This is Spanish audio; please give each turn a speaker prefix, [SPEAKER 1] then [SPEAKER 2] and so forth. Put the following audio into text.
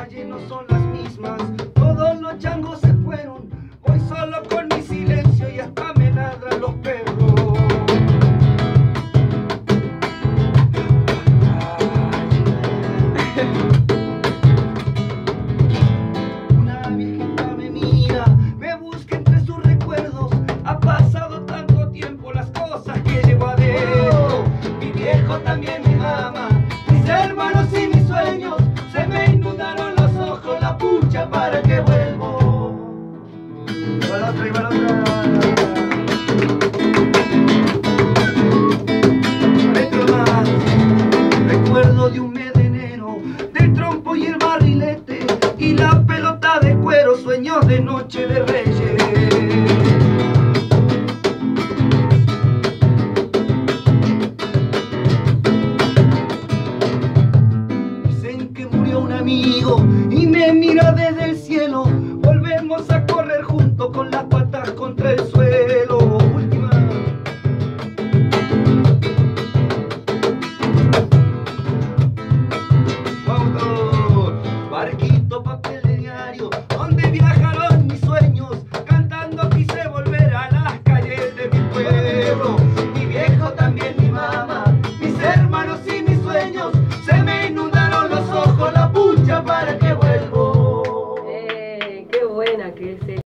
[SPEAKER 1] calle no son las mismas. para que vuelvo. Iba otra, iba otra. Más, recuerdo de un mes de enero, del trompo y el barrilete, y la pelota de cuero, sueños de noche de reyes. Dicen que murió un amigo mira desde el cielo. Volvemos a correr junto con las patas contra el suelo. Última. Auto, barquito, papel de diario, donde viajaron mis sueños. Cantando quise volver a las calles de mi pueblo. Mi viejo también, mi mamá, mis hermanos y mis sueños. Se me inundaron los ojos, la pucha para que vuelva.